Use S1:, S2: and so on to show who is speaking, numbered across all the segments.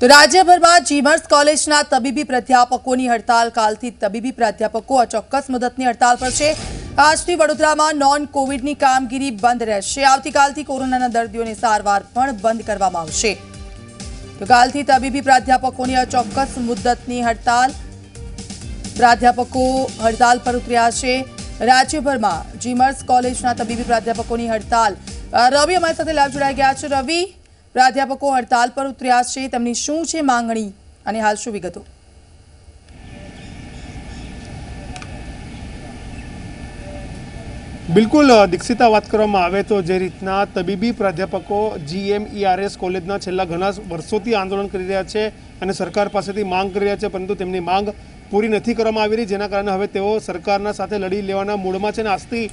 S1: તો રાજ્યભરમાં જીમર્સ કોલેજના તબીબી પ્રાધ્યાપકોની હડતાલ. કાલથી તબીબી પ્રાધ્યાપકો અચોક્કસ મુદતની હડતાલ પર છે. આજથી વડોદરામાં નોન કોવિડની કામગીરી બંધ રહેશે. આવતીકાલથી કોરોનાના દર્દીઓની સારવાર પણ બંધ કરવામાં આવશે. તો કાલથી તબીબી પ્રાધ્યાપકોની અચોક્કસ મુદ્દતની હડતાલ. પ્રાધ્યાપકો હડતાલ પર ઉતર્યા છે. રાજ્યભરમાં જીમર્સ કોલેજના તબીબી પ્રાધ્યાપકોની હડતાલ. રવિ અમારી સાથે લાઈવ જોડાઈ ગયા છે. રવિ? પ્રાધ્યાપકો હડતાલ પર ઉતર્યા છે. તેમની શું છે માંગણી અને હાલ શું વિગતો?
S2: બિલકુલ, દીક્ષિતા વાત કરવામાં આવે તો જે રીતના તબીબી પ્રાધ્યાપકો જીએમઈઆરએસ કોલેજના છેલ્લા ઘણા વર્ષોથી આંદોલન કરી રહ્યા છે અને સરકાર પાસેથી માંગ કરી રહ્યા છે, પરંતુ તેમની માંગ પૂરી નથી કરવામાં આવી રહી. જેના કારણે હવે તેઓ સરકારના સાથે લડી લેવાના મૂળમાં છે અને આજથી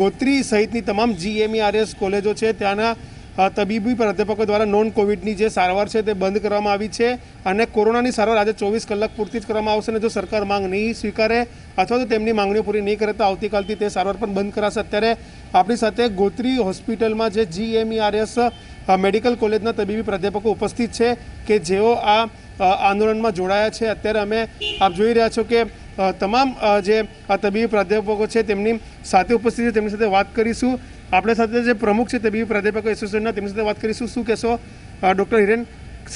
S2: ગોત્રી સહિતની તમામ જીએમઈઆરએસ કોલેજો છે. ત્યાંના તબીબી પ્રાધ્યાપકો દ્વારા નોન કોવિડની જે સારવાર છે તે બંધ કરવામાં આવી છે અને કોરોનાની સારવાર આજે ચોવીસ કલાક પૂરતી જ કરવામાં આવશે અને જો સરકાર માંગ નહીં સ્વીકારે અથવા તો તેમની માંગણીઓ પૂરી નહીં કરે તો આવતીકાલથી તે સારવાર પણ બંધ કરાશે. અત્યારે આપણી સાથે ગોત્રી હોસ્પિટલમાં જે જીએમઈઆરએસ મેડિકલ કોલેજના તબીબી પ્રાધ્યાપકો ઉપસ્થિત છે કે જેઓ આ આંદોલનમાં જોડાયા છે. અત્યારે અમે આપ જોઈ રહ્યા છો કે તમામ જે તબીબી પ્રાધ્યાપકો છે તેમની સાથે ઉપસ્થિત છે. તેમની સાથે વાત કરીશું. આપણે સાથે જે પ્રમુખ છે તબીબી પ્રાધ્યાપકો એસોસિએશનના તેમની સાથે વાત કરીશું. શું કહેશો ડૉક્ટર હિરેન,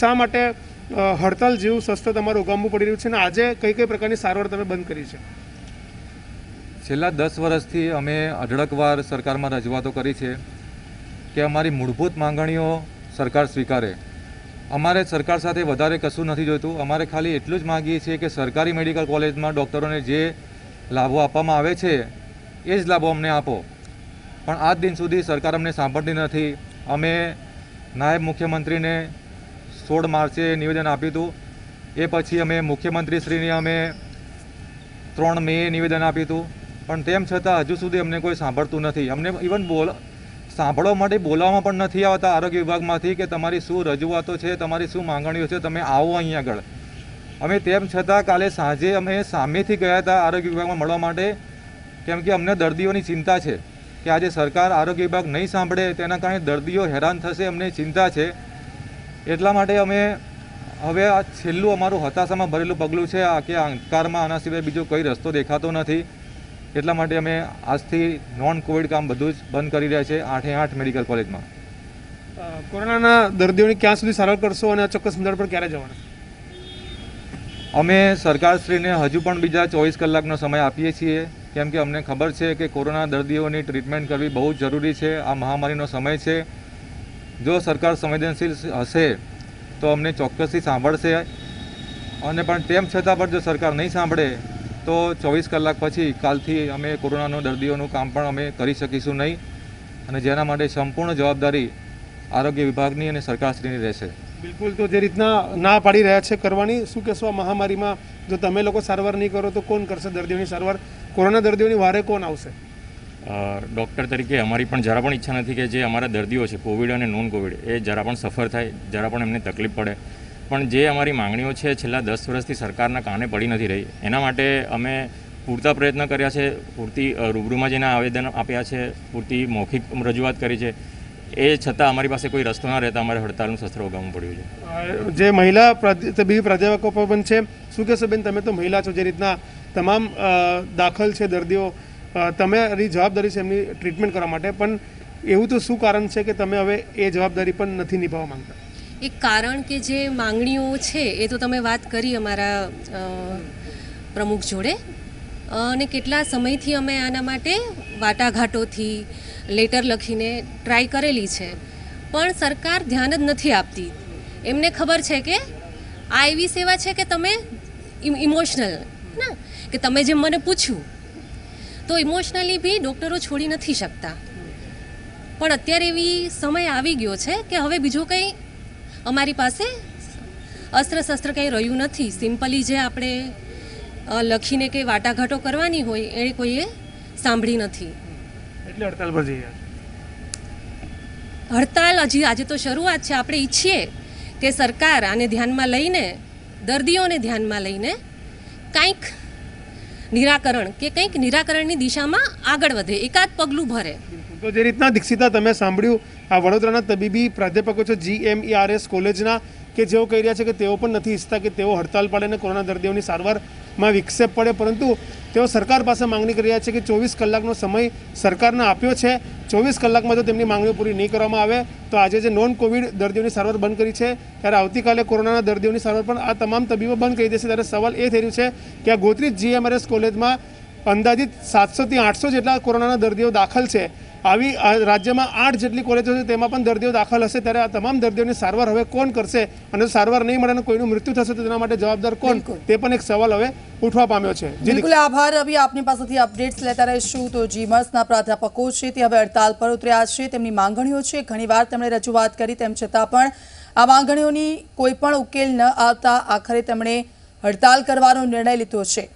S2: શા માટે હડતાલ જેવું સસ્તો તમારું ઉગામવું પડી રહ્યું છે અને આજે કઈ કઈ પ્રકારની સારવાર તમે બંધ કરી છે?
S3: છેલ્લા દસ વર્ષથી અમે અઢળકવાર સરકારમાં રજૂઆતો કરી છે કે અમારી મૂળભૂત માંગણીઓ સરકાર સ્વીકારે. અમારે સરકાર સાથે વધારે કશું નથી જોઈતું. અમારે ખાલી એટલું જ માગીએ છીએ કે સરકારી મેડિકલ કોલેજમાં ડૉક્ટરોને જે લાભો આપવામાં આવે છે, એ જ લાભો અમને આપો. પણ આજ દિન સુધી સરકાર અમને સાંભળતી નથી. અમે નાયબ મુખ્યમંત્રીને સોળ માર્ચે નિવેદન આપ્યું હતું. એ પછી અમે મુખ્યમંત્રીશ્રીને અમે ત્રણ મે નિવેદન આપ્યું હતું. પણ તેમ છતાં હજુ સુધી અમને કોઈ સાંભળતું નથી. અમને ઇવન બોલ, સાંભળવા માટે બોલાવવામાં પણ નથી આવતા આરોગ્ય વિભાગમાંથી કે તમારી શું રજૂઆતો છે, તમારી શું માંગણીઓ છે, તમે આવો અહીં આગળ. અમે તેમ છતાં કાલે સાંજે અમે સામેથી ગયા હતા આરોગ્ય વિભાગમાં મળવા માટે. કેમ કે અમને દર્દીઓની ચિંતા છે. કે આજે સરકાર આરોગ્ય વિભાગ નહીં સાંભળે તેના કારણે દર્દીઓ હેરાન થશે અમને ચિંતા છે. એટલા માટે અમે હવે આ છેલ્લું અમારું હતાશામાં ભરેલું પગલું છે આ કે અંધકારમાં આના સિવાય બીજો કોઈ રસ્તો દેખાતો નથી. એટલા માટે અમે આજથી નોન કોવિડ કામ બધું જ બંધ કરી રહ્યા છે આઠે આઠ મેડિકલ કોલેજમાં.
S2: કોરોનાના દર્દીઓની ક્યાં સુધી સારવાર કરશો અને આ ચોક્કસ સંદર્ભ પર ક્યારે જવાના?
S3: અમે સરકારશ્રીને હજુ પણ બીજા ચોવીસ કલાકનો સમય આપીએ છીએ. કેમ કે અમને ખબર છે કે કોરોના દર્દીઓની ટ્રીટમેન્ટ કરવી બહુ જરૂરી છે. આ મહામારીનો સમય છે. જો સરકાર સંવેદનશીલ હશે, તો અમને ચોક્કસથી સાંભળશે. અને પણ તેમ છતાં પણ જો સરકાર નહીં સાંભળે, તો ચોવીસ કલાક પછી કાલથી અમે કોરોનાનો દર્દીઓનું કામ પણ અમે કરી શકીશું નહીં. અને જેના માટે સંપૂર્ણ જવાબદારી આરોગ્ય વિભાગની અને સરકારશ્રીની રહેશે.
S2: બિલકુલ તો જે રીતના ના પાડી રહ્યા છે કરવાની, શું કહેશો આ મહામારીમાં? જો તમે લોકો સારવાર નહીં કરો તો કોણ કરશે દર્દીઓની સારવાર? કોરોના દર્દીઓની વારે કોણ આવશે?
S4: ડૉક્ટર તરીકે અમારી પણ જરા પણ ઈચ્છા નથી કે જે અમારા દર્દીઓ છે, કોવિડ અને નોન કોવિડ એ જરા પણ સફર થાય, જરા પણ એમને તકલીફ પડે. પણ જે અમારી માંગણીઓ છે, છેલ્લા દસ વર્ષથી સરકારના કાને પડી નથી રહી. એના માટે અમે પૂરતા પ્રયત્ન કર્યા છે, પૂરતી રૂબરૂમાં જેના આવેદન આપ્યા છે, પૂરતી મૌખિક રજૂઆત કરી છે. એ છતાં અમારી પાસે કોઈ રસ્તો ના રહેતા અમારે હડતાલનું શસ્ત્ર ઉગામવું પડ્યું છે.
S2: જે મહિલા તબીબી પ્રાધ્યાપકો પણ છે શું કહેશો બેન તમે તો મહિલા છો જે રીતના તમામ દાખલ છે દર્દીઓ તમારી જવાબદારી છે એમની ટ્રીટમેન્ટ કરવા માટે પણ એવું તો શું કારણ છે કે તમે હવે એ જવાબદારી પણ નથી નિભાવવા માંગતા?
S5: એક કારણ કે જે માંગણીઓ છે એ તો તમે વાત કરી અમારા પ્રમુખ જોડે અને કેટલા સમયથી અમે આના માટે વાટાઘાટોથી લેટર લખીને ટ્રાય કરેલી છે. પણ સરકાર ધ્યાન જ નથી આપતી. એમને ખબર છે કે આ એવી સેવા છે કે તમે ઇમોશનલ ના? કે તમે જેમ મને પૂછ્યું, તો ઇમોશનલી બી ડૉક્ટરો છોડી નથી શકતા. પણ અત્યારે એવી સમય આવી ગયો છે કે હવે બીજું કંઈ અમારી પાસે અસ્ત્ર શસ્ત્ર કંઈ રહ્યું નથી. સિમ્પલી જે આપણે લખીને કે વાટાઘાટો કરવાની હોય, એ કોઈએ સાંભળી નથી.
S2: એટલે હડતાલ પર છે
S5: હડતાલ હજી આજે તો શરૂઆત છે. આપણે ઈચ્છીએ કે સરકાર આને ધ્યાનમાં લઈને દર્દીઓને ધ્યાનમાં લઈને કંઈક નિરાકરણ કે કંઈક નિરાકરણની દિશામાં આગળ વધે એકાદ પગલું ભરે.
S2: તો જે રીતના દીક્ષિતા તમે સાંભળ્યું આ વડોદરાના તબીબી પ્રાધ્યાપકો છે જીએમઈઆરએસ કોલેજના કે જેઓ કહી રહ્યા છે કે તેઓ પણ નથી ઈચ્છતા કે તેઓ હડતાલ પાડે અને કોરોના દર્દીઓની સારવારમાં વિક્ષેપ પડે, પરંતુ તેઓ સરકાર પાસે માંગણી કરી રહ્યા છે કે ચોવીસ કલાકનો સમય સરકારને આપ્યો છે. ચોવીસ કલાકમાં જો તેમની માંગણીઓ પૂરી નહીં કરવામાં આવે, તો આજે જે નોન કોવિડ દર્દીઓની સારવાર બંધ કરી છે, ત્યારે આવતીકાલે કોરોનાના દર્દીઓની સારવાર પણ આ તમામ તબીબો બંધ કરી દેશે. ત્યારે સવાલ એ થઈ રહ્યું છે કે આ ગોત્રી જીએમઆરએસ કોલેજમાં અંદાજિત સાતસોથી આઠસો જેટલા કોરોનાના દર્દીઓ દાખલ છે. આવી રાજ્યમાં આઠ જેટલી કોલેજો છે તેમાં પણ દર્દીઓ દાખલ હશે ત્યારે આ તમામ દર્દીઓની સારવાર હવે કોણ કરશે અને સારવાર નહીં મળે અને કોઈનું મૃત્યુ થશે તો તેના માટે જવાબદાર કોણ? તે પણ એક સવાલ હવે ઉઠવા પામ્યો છે.
S1: બિલકુલ આભાર. રવિ આપની પાસેથી અપડેટ્સ લેતા રહીશું. તો જીમર્સના પ્રાધ્યાપકો છે તે હવે હડતાલ પર ઉતર્યા છે. તેમની માંગણીઓ છે ઘણીવાર તેમણે રજૂઆત કરી તેમ છતાં પણ આ માંગણીઓની કોઈ પણ ઉકેલ ન આવતા આખરે તેમણે હડતાલ કરવાનો નિર્ણય લીધો છે.